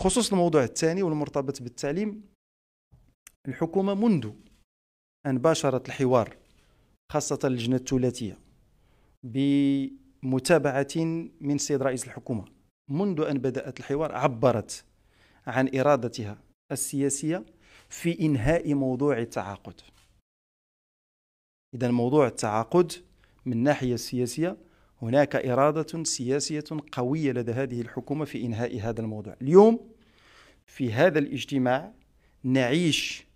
خصوص الموضوع الثاني والمرتبط بالتعليم. الحكومة منذ أن باشرت الحوار خاصة اللجنة الثلاثية بمتابعة من سيد رئيس الحكومة. منذ أن بدأت الحوار عبرت عن إرادتها السياسية في إنهاء موضوع التعاقد. إذا موضوع التعاقد من الناحية السياسية هناك إرادة سياسية قوية لدى هذه الحكومة في إنهاء هذا الموضوع. اليوم في هذا الاجتماع نعيش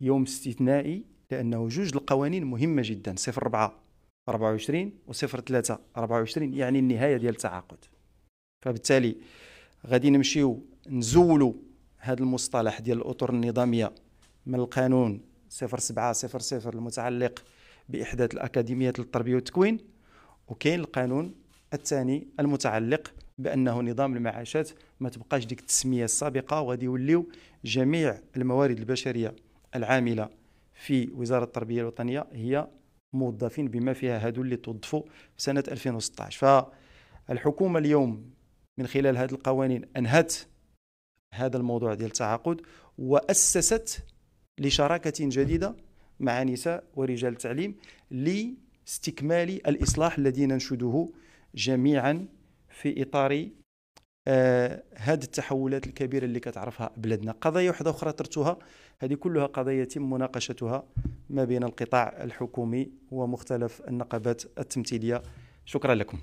يوم استثنائي لأنه جوج القوانين مهمة جدا صفر 4 24 وصفر 3 24 يعني النهاية ديال التعاقد. فبالتالي غادي نمشيو نزولوا هذا المصطلح ديال الأطر النظامية من القانون 0700 المتعلق بإحداث الأكاديميات للتربية والتكوين وكاين القانون الثاني المتعلق بأنه نظام المعاشات ما تبقاش ديك التسمية السابقة وغادي يوليو جميع الموارد البشرية العاملة في وزارة التربية الوطنية هي موظفين بما فيها هادو اللي توظفوا في سنة 2016 فالحكومة اليوم من خلال هذه القوانين أنهت هذا الموضوع ديال التعاقد وأسست لشراكة جديدة مع نساء ورجال التعليم لاستكمال الإصلاح الذي ننشده جميعا في إطار آه هذه التحولات الكبيرة اللي كتعرفها بلادنا. قضايا واحدة أخرى ترتها هذه كلها قضايا يتم مناقشتها ما بين القطاع الحكومي ومختلف النقابات التمثيلية. شكرا لكم.